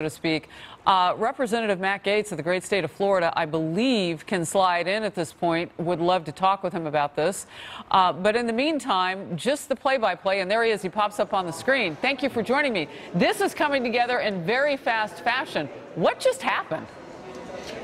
to speak. Uh, Representative Matt Gaetz of the great state of Florida, I believe, can slide in at this point. Would love to talk with him about this. Uh, but in the meantime, just the play by play, and there he is. He pops up on the screen. Thank you for joining me. This is coming together in very fast fashion. What just happened?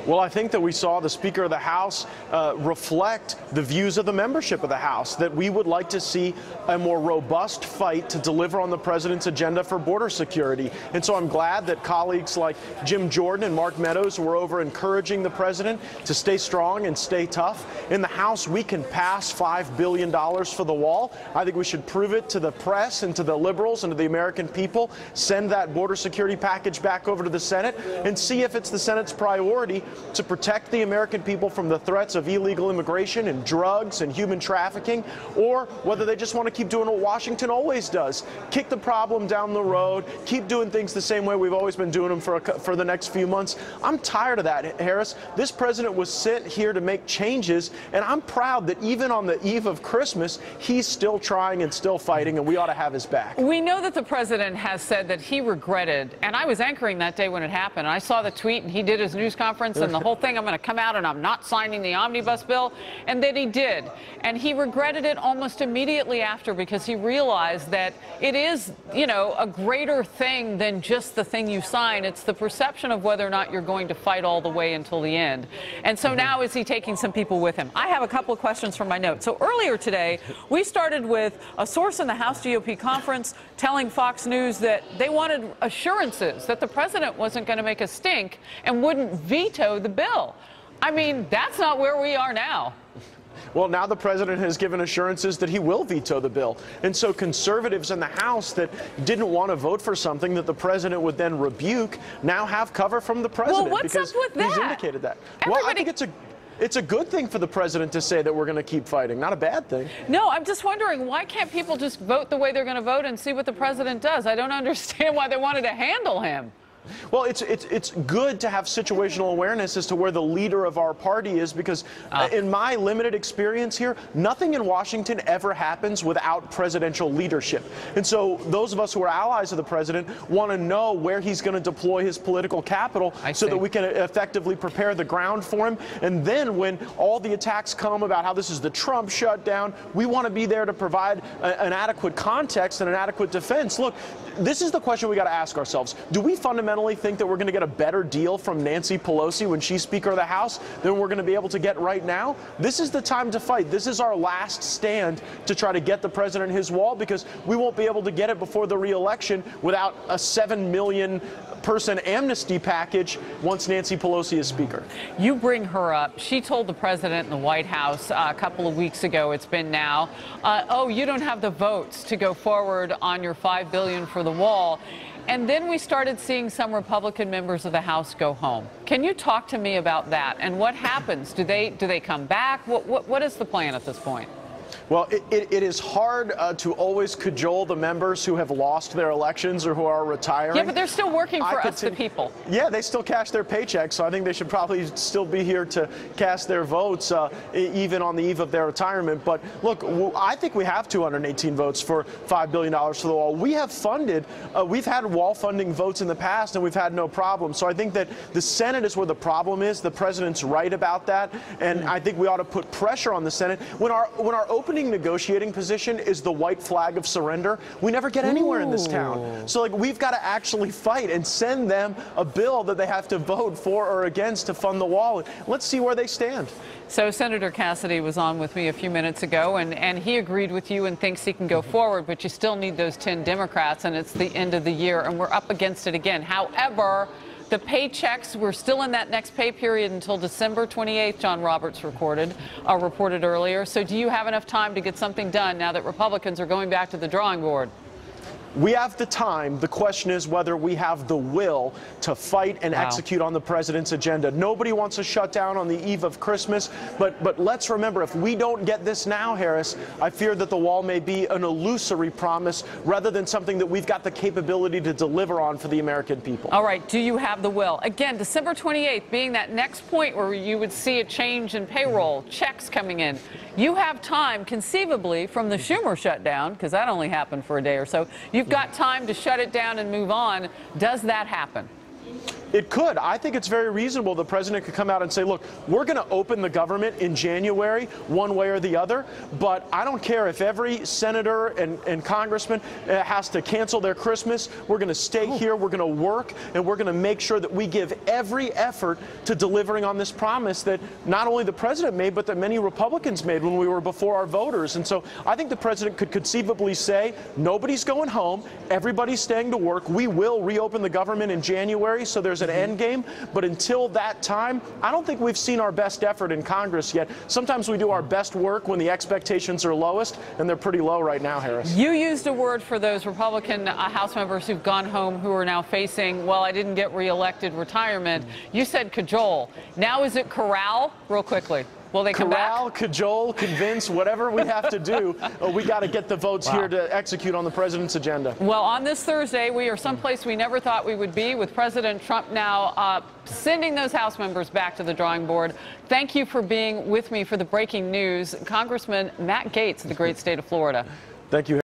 Well, I think that we saw the Speaker of the House uh, reflect the views of the membership of the House, that we would like to see a more robust fight to deliver on the president's agenda for border security. And so I'm glad that colleagues like Jim Jordan and Mark Meadows were over encouraging the president to stay strong and stay tough. In the House, we can pass $5 billion for the wall. I think we should prove it to the press and to the liberals and to the American people, send that border security package back over to the Senate, and see if it's the Senate's priority to protect the American people from the threats of illegal immigration and drugs and human trafficking, or whether they just want to keep doing what Washington always does kick the problem down the road, keep doing things the same way we've always been doing them for, a, for the next few months. I'm tired of that, Harris. This president was sent here to make changes, and I'm proud that even on the eve of Christmas, he's still trying and still fighting, and we ought to have his back. We know that the president has said that he regretted, and I was anchoring that day when it happened. I saw the tweet, and he did his news conference and the whole thing. I'm going to come out and I'm not signing the omnibus bill. And then he did. And he regretted it almost immediately after because he realized that it is, you know, a greater thing than just the thing you sign. It's the perception of whether or not you're going to fight all the way until the end. And so mm-hmm. now is he taking some people with him? I have a couple of questions from my notes. So earlier today, we started with a source in the House GOP conference telling Fox News that they wanted assurances that the president wasn't going to make a stink and wouldn't veto the bill. I mean, that's not where we are now. Well, now the president has given assurances that he will veto the bill. And so conservatives in the House that didn't want to vote for something that the president would then rebuke now have cover from the president well, what's because up with that? he's indicated that. Everybody... Well, I think it's a it's a good thing for the president to say that we're going to keep fighting, not a bad thing. No, I'm just wondering why can't people just vote the way they're going to vote and see what the president does? I don't understand why they wanted to handle him. Well, it's, it's, it's good to have situational awareness as to where the leader of our party is because, uh. in my limited experience here, nothing in Washington ever happens without presidential leadership. And so, those of us who are allies of the president want to know where he's going to deploy his political capital I so see. that we can effectively prepare the ground for him. And then, when all the attacks come about how this is the Trump shutdown, we want to be there to provide a, an adequate context and an adequate defense. Look, this is the question we got to ask ourselves. Do we fundamentally think that we're going to get a better deal from Nancy Pelosi when she's Speaker of the House than we're going to be able to get right now? This is the time to fight. This is our last stand to try to get the president his wall because we won't be able to get it before the reelection without a 7 million person amnesty package once Nancy Pelosi is Speaker. You bring her up. She told the president in the White House uh, a couple of weeks ago, it's been now, uh, oh, you don't have the votes to go forward on your 5 billion for the wall. And then we started seeing some Republican members of the House go home. Can you talk to me about that? And what happens? Do they do they come back? What what, what is the plan at this point? Well, it, it, it is hard uh, to always cajole the members who have lost their elections or who are retiring. Yeah, but they're still working for us, the people. Yeah, they still cash their paychecks, so I think they should probably still be here to cast their votes, uh, even on the eve of their retirement. But look, I think we have 218 votes for $5 billion for the wall. We have funded, uh, we've had wall funding votes in the past, and we've had no problem. So I think that the Senate is where the problem is. The president's right about that, and I think we ought to put pressure on the Senate. When our, when our open opening negotiating position is the white flag of surrender, we never get anywhere Ooh. in this town. So, like, we've got to actually fight and send them a bill that they have to vote for or against to fund the wall. Let's see where they stand. So Senator Cassidy was on with me a few minutes ago, and, and he agreed with you and thinks he can go forward, but you still need those 10 Democrats, and it's the end of the year, and we're up against it again. However, the paychecks, we're still in that next pay period until December 28th, John Roberts recorded, uh, reported earlier. So do you have enough time to get something done now that Republicans are going back to the drawing board? We have the time. The question is whether we have the will to fight and wow. execute on the president's agenda. Nobody wants a shutdown on the eve of Christmas, but but let's remember if we don't get this now, Harris, I fear that the wall may be an illusory promise rather than something that we've got the capability to deliver on for the American people. All right, do you have the will? Again, December 28th being that next point where you would see a change in payroll, checks coming in. You have time conceivably from the Schumer shutdown because that only happened for a day or so. You You've got time to shut it down and move on. Does that happen? It could. I think it's very reasonable the president could come out and say, look, we're going to open the government in January, one way or the other, but I don't care if every senator and, and congressman uh, has to cancel their Christmas. We're going to stay here, we're going to work, and we're going to make sure that we give every effort to delivering on this promise that not only the president made, but that many Republicans made when we were before our voters. And so I think the president could conceivably say, nobody's going home, everybody's staying to work. We will reopen the government in January, so there's an end game. But until that time, I don't think we've seen our best effort in Congress yet. Sometimes we do our best work when the expectations are lowest, and they're pretty low right now, Harris. You used a word for those Republican uh, House members who've gone home who are now facing, well, I didn't get reelected retirement. You said cajole. Now is it corral? Real quickly. Will they come Corral, back? cajole, convince, whatever we have to do, uh, we got to get the votes here to execute on the president's agenda. Well, on this Thursday, we are someplace we never thought we would be with President Trump now uh, sending those House members back to the drawing board. Thank you for being with me for the breaking news. Congressman Matt Gaetz of the great state of Florida. Thank you.